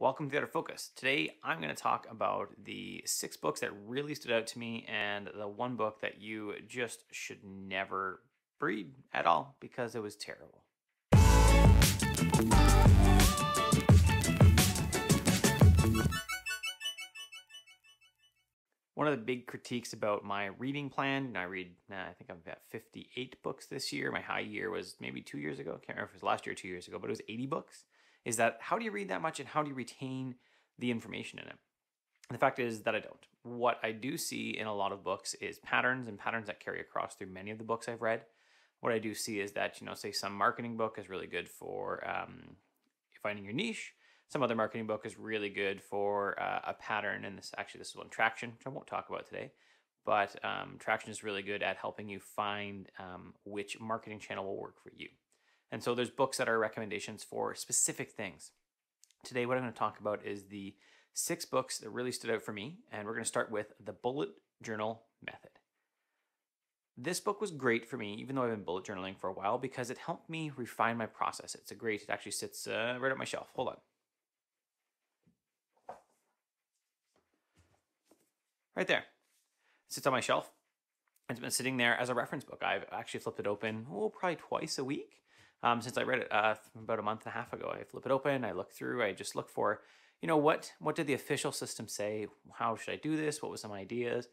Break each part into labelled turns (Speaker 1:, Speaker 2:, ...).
Speaker 1: Welcome to the Art Focus. Today I'm going to talk about the six books that really stood out to me and the one book that you just should never read at all because it was terrible. One of the big critiques about my reading plan, and I read, I think I've got 58 books this year. My high year was maybe two years ago. I can't remember if it was last year or two years ago, but it was 80 books is that how do you read that much and how do you retain the information in it? the fact is that I don't. What I do see in a lot of books is patterns and patterns that carry across through many of the books I've read. What I do see is that, you know, say some marketing book is really good for um, finding your niche. Some other marketing book is really good for uh, a pattern. And this actually, this is one traction, which I won't talk about today. But um, traction is really good at helping you find um, which marketing channel will work for you. And so there's books that are recommendations for specific things. Today, what I'm going to talk about is the six books that really stood out for me, and we're going to start with The Bullet Journal Method. This book was great for me, even though I've been bullet journaling for a while, because it helped me refine my process. It's a great, it actually sits uh, right on my shelf. Hold on. Right there. It sits on my shelf. It's been sitting there as a reference book. I've actually flipped it open, oh, probably twice a week um, since I read it uh, about a month and a half ago. I flip it open, I look through, I just look for, you know, what what did the official system say? How should I do this? What were some ideas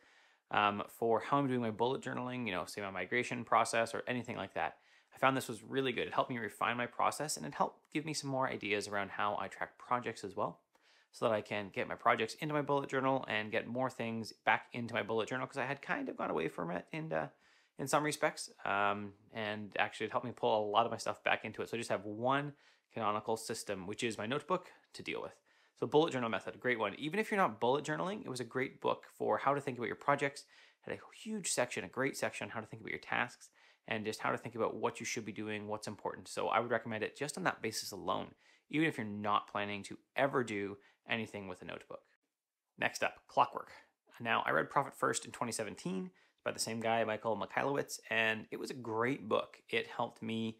Speaker 1: um, for how I'm doing my bullet journaling? You know, say my migration process or anything like that. I found this was really good. It helped me refine my process and it helped give me some more ideas around how I track projects as well so that I can get my projects into my bullet journal and get more things back into my bullet journal because I had kind of gone away from it and uh, in some respects. Um, and actually, it helped me pull a lot of my stuff back into it. So I just have one canonical system, which is my notebook to deal with. So bullet journal method, a great one. Even if you're not bullet journaling, it was a great book for how to think about your projects. It had a huge section, a great section on how to think about your tasks and just how to think about what you should be doing, what's important. So I would recommend it just on that basis alone, even if you're not planning to ever do anything with a notebook. Next up, Clockwork. Now, I read Profit First in 2017 by the same guy, Michael Michalowicz, and it was a great book. It helped me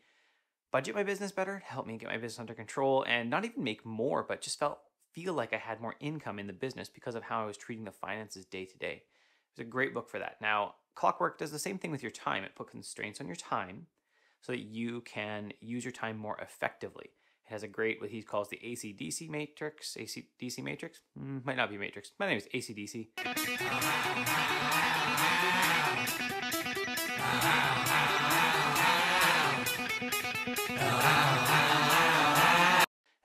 Speaker 1: budget my business better, helped me get my business under control, and not even make more, but just felt feel like I had more income in the business because of how I was treating the finances day to day. It was a great book for that. Now, Clockwork does the same thing with your time. It put constraints on your time so that you can use your time more effectively. Has a great, what he calls the ACDC matrix. ACDC matrix? Mm, might not be matrix. My name is ACDC.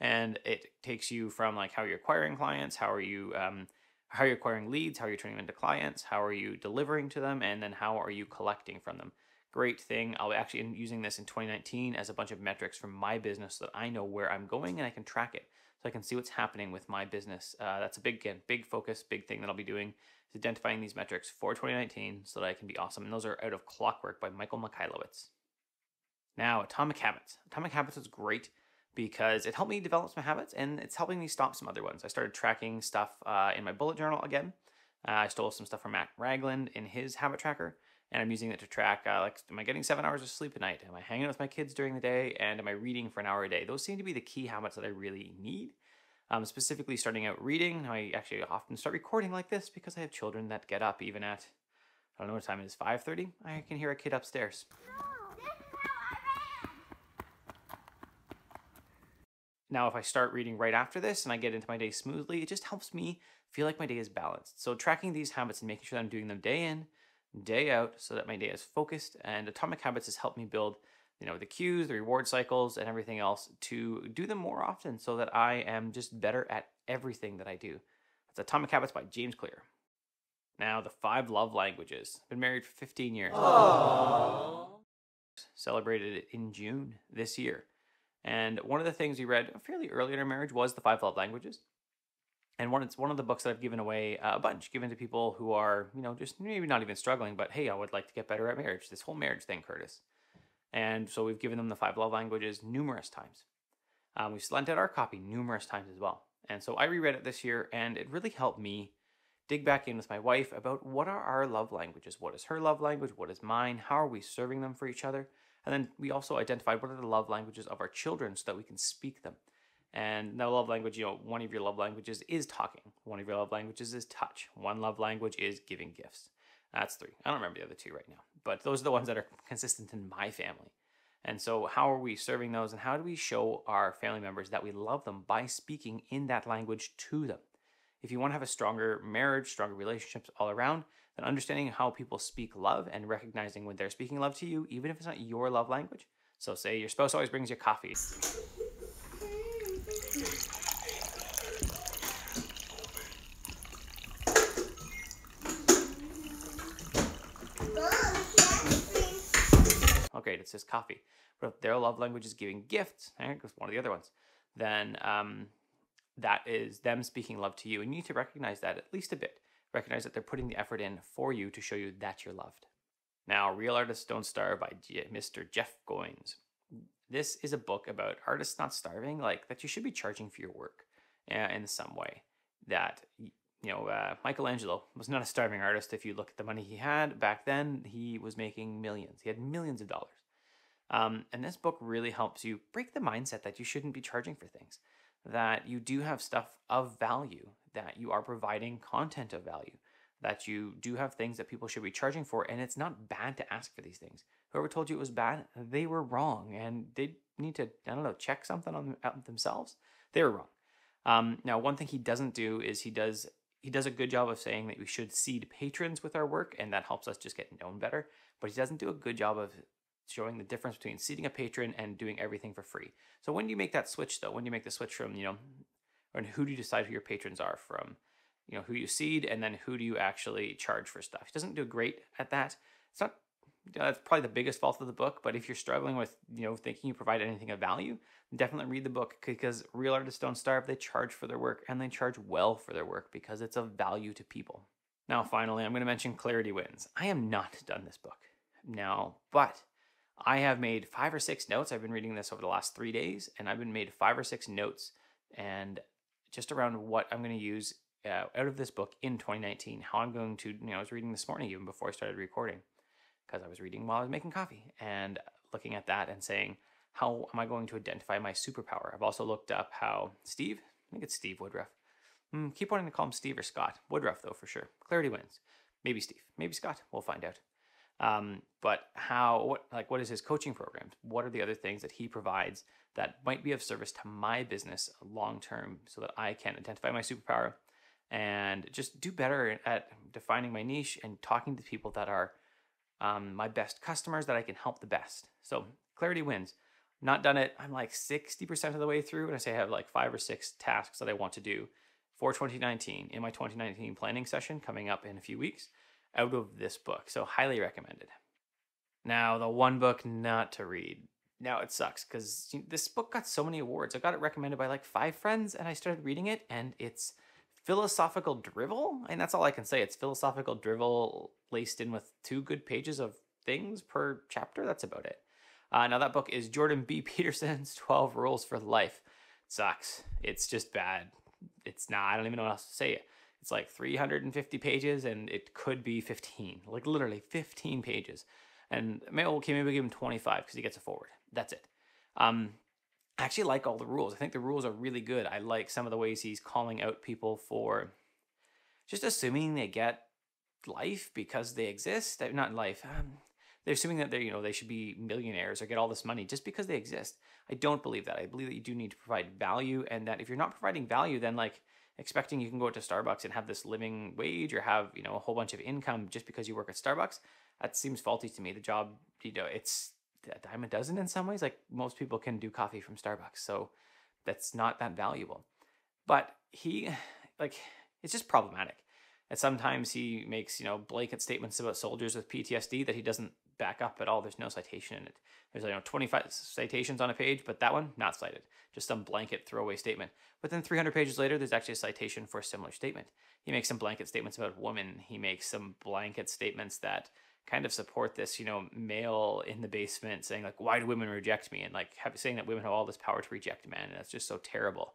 Speaker 1: and it takes you from like how you're acquiring clients, how are you um, how you acquiring leads, how are you turning them into clients, how are you delivering to them, and then how are you collecting from them. Great thing. I'll be actually using this in 2019 as a bunch of metrics from my business so that I know where I'm going and I can track it. So I can see what's happening with my business. Uh, that's a big, again, big focus, big thing that I'll be doing is identifying these metrics for 2019 so that I can be awesome. And those are out of Clockwork by Michael Michalowicz. Now, Atomic Habits. Atomic Habits is great because it helped me develop some habits and it's helping me stop some other ones. I started tracking stuff uh, in my bullet journal again. Uh, I stole some stuff from Matt Ragland in his habit tracker and I'm using it to track uh, like, am I getting seven hours of sleep a night? Am I hanging with my kids during the day? And am I reading for an hour a day? Those seem to be the key habits that I really need. Um, specifically, starting out reading. I actually often start recording like this because I have children that get up even at I don't know what time it is. 5:30. I can hear a kid upstairs. Now, if I start reading right after this and I get into my day smoothly, it just helps me feel like my day is balanced. So tracking these habits and making sure that I'm doing them day in, day out, so that my day is focused. And Atomic Habits has helped me build, you know, the cues, the reward cycles, and everything else to do them more often, so that I am just better at everything that I do. That's Atomic Habits by James Clear. Now, the five love languages. Been married for 15 years. Aww. Celebrated it in June this year. And one of the things we read fairly early in our marriage was the five love languages. And one, it's one of the books that I've given away a bunch, given to people who are, you know, just maybe not even struggling, but hey, I would like to get better at marriage. This whole marriage thing, Curtis. And so we've given them the five love languages numerous times. Um, we've lent out our copy numerous times as well. And so I reread it this year, and it really helped me dig back in with my wife about what are our love languages? What is her love language? What is mine? How are we serving them for each other? And then we also identified what are the love languages of our children so that we can speak them. And the love language, you know, one of your love languages is talking. One of your love languages is touch. One love language is giving gifts. That's three. I don't remember the other two right now, but those are the ones that are consistent in my family. And so, how are we serving those, and how do we show our family members that we love them by speaking in that language to them? If you want to have a stronger marriage, stronger relationships all around, then understanding how people speak love and recognizing when they're speaking love to you, even if it's not your love language. So, say your spouse always brings you coffee. Okay, it says coffee. But if their love language is giving gifts, there goes one of the other ones, then um, that is them speaking love to you. And you need to recognize that at least a bit. Recognize that they're putting the effort in for you to show you that you're loved. Now, Real Artists Don't Starve by Mr. Jeff Goins. This is a book about artists not starving, like that you should be charging for your work uh, in some way. That, you know, uh, Michelangelo was not a starving artist. If you look at the money he had back then, he was making millions. He had millions of dollars. Um, and this book really helps you break the mindset that you shouldn't be charging for things, that you do have stuff of value, that you are providing content of value, that you do have things that people should be charging for, and it's not bad to ask for these things. Whoever told you it was bad, they were wrong, and they need to, I don't know, check something on themselves. They were wrong. Um, now, one thing he doesn't do is he does he does a good job of saying that we should seed patrons with our work, and that helps us just get known better. But he doesn't do a good job of showing the difference between seeding a patron and doing everything for free. So when do you make that switch though? When do you make the switch from, you know, and who do you decide who your patrons are from, you know, who you seed and then who do you actually charge for stuff? He doesn't do great at that. It's not that's probably the biggest fault of the book, but if you're struggling with, you know, thinking you provide anything of value, definitely read the book because real artists don't starve. They charge for their work and they charge well for their work because it's of value to people. Now, finally, I'm going to mention Clarity Wins. I am not done this book now, but I have made five or six notes. I've been reading this over the last three days, and I've been made five or six notes and just around what I'm going to use uh, out of this book in 2019. How I'm going to, you know, I was reading this morning even before I started recording because I was reading while I was making coffee and looking at that and saying, how am I going to identify my superpower? I've also looked up how Steve, I think it's Steve Woodruff. Mm, keep wanting to call him Steve or Scott. Woodruff, though, for sure. Clarity wins. Maybe Steve. Maybe Scott. We'll find out. Um, but how, what, like, what is his coaching programs? What are the other things that he provides that might be of service to my business long term so that I can identify my superpower and just do better at defining my niche and talking to people that are um, my best customers that I can help the best. So clarity wins. Not done it. I'm like 60% of the way through, and I say I have like five or six tasks that I want to do for 2019 in my 2019 planning session coming up in a few weeks out of this book. So, highly recommended. Now, the one book not to read. Now, it sucks because this book got so many awards. I got it recommended by like five friends, and I started reading it, and it's philosophical drivel. And that's all I can say. It's philosophical drivel laced in with two good pages of things per chapter. That's about it. Uh, now, that book is Jordan B. Peterson's 12 Rules for Life. It sucks. It's just bad. It's not, I don't even know what else to say. It's like 350 pages and it could be 15, like literally 15 pages. And maybe, okay, maybe give him 25 because he gets a foreword. That's it. Um, I actually like all the rules. I think the rules are really good. I like some of the ways he's calling out people for just assuming they get life because they exist. Uh, not life. Um, they're assuming that they're, you know, they should be millionaires or get all this money just because they exist. I don't believe that. I believe that you do need to provide value and that if you're not providing value, then like expecting you can go to Starbucks and have this living wage or have, you know, a whole bunch of income just because you work at Starbucks, that seems faulty to me. The job, you know, it's a dime a dozen in some ways. Like most people can do coffee from Starbucks. So that's not that valuable. But he, like, it's just problematic. And sometimes he makes, you know, blanket statements about soldiers with PTSD that he doesn't back up at all. There's no citation in it. There's, you know, 25 citations on a page, but that one, not cited. Just some blanket throwaway statement. But then 300 pages later, there's actually a citation for a similar statement. He makes some blanket statements about women. He makes some blanket statements that kind of support this, you know, male in the basement saying like, why do women reject me? And like have, saying that women have all this power to reject men. And that's just so terrible.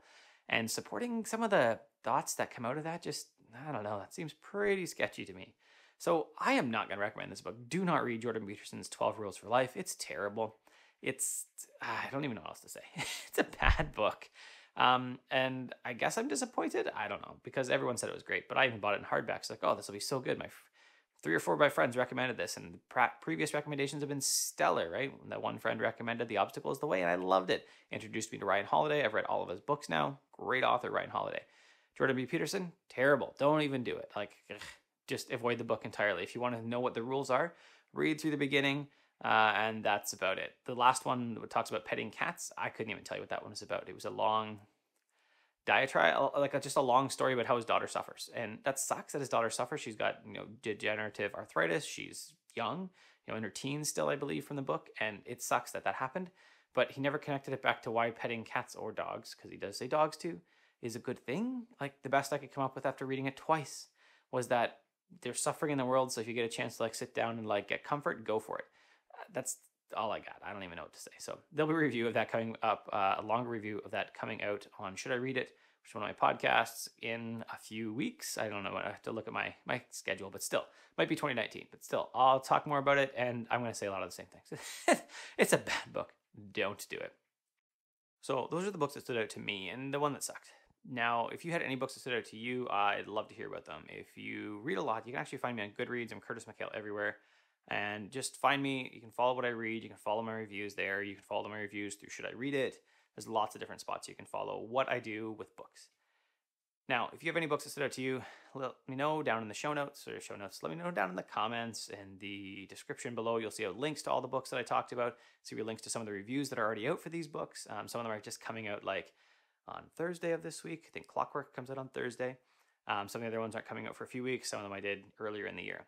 Speaker 1: And supporting some of the thoughts that come out of that, just, I don't know, that seems pretty sketchy to me. So I am not going to recommend this book. Do not read Jordan Peterson's 12 Rules for Life. It's terrible. It's, I don't even know what else to say. it's a bad book. Um, and I guess I'm disappointed. I don't know because everyone said it was great, but I even bought it in hardback. It's like, oh, this will be so good. My three or four of my friends recommended this, and pra- previous recommendations have been stellar. Right? That one friend recommended "The Obstacle Is the Way," and I loved it. Introduced me to Ryan Holiday. I've read all of his books now. Great author, Ryan Holiday. Jordan B. Peterson, terrible. Don't even do it. Like, ugh, just avoid the book entirely. If you want to know what the rules are, read through the beginning. Uh, and that's about it. The last one talks about petting cats. I couldn't even tell you what that one was about. It was a long diatribe, like a, just a long story about how his daughter suffers, and that sucks that his daughter suffers. She's got you know degenerative arthritis. She's young, you know, in her teens still, I believe, from the book, and it sucks that that happened. But he never connected it back to why petting cats or dogs, because he does say dogs too, is a good thing. Like the best I could come up with after reading it twice was that they're suffering in the world. So if you get a chance to like sit down and like get comfort, go for it. Uh, that's all I got. I don't even know what to say. So there'll be a review of that coming up, uh, a longer review of that coming out on Should I Read It, which is one of my podcasts in a few weeks. I don't know. I have to look at my my schedule, but still, might be 2019. But still, I'll talk more about it, and I'm going to say a lot of the same things. it's a bad book. Don't do it. So those are the books that stood out to me, and the one that sucked. Now, if you had any books that stood out to you, I'd love to hear about them. If you read a lot, you can actually find me on Goodreads. I'm Curtis McHale everywhere. And just find me. You can follow what I read. You can follow my reviews there. You can follow my reviews through Should I Read It? There's lots of different spots you can follow what I do with books. Now, if you have any books that stood out to you, let me know down in the show notes or show notes. Let me know down in the comments and the description below. You'll see links to all the books that I talked about. See your links to some of the reviews that are already out for these books. Um, some of them are just coming out like on Thursday of this week. I think Clockwork comes out on Thursday. Um, some of the other ones aren't coming out for a few weeks. Some of them I did earlier in the year.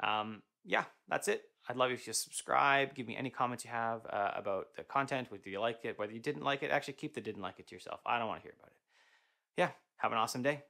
Speaker 1: Um, yeah, that's it. I'd love if you subscribe. Give me any comments you have uh, about the content, whether you liked it, whether you didn't like it. Actually, keep the didn't like it to yourself. I don't want to hear about it. Yeah, have an awesome day.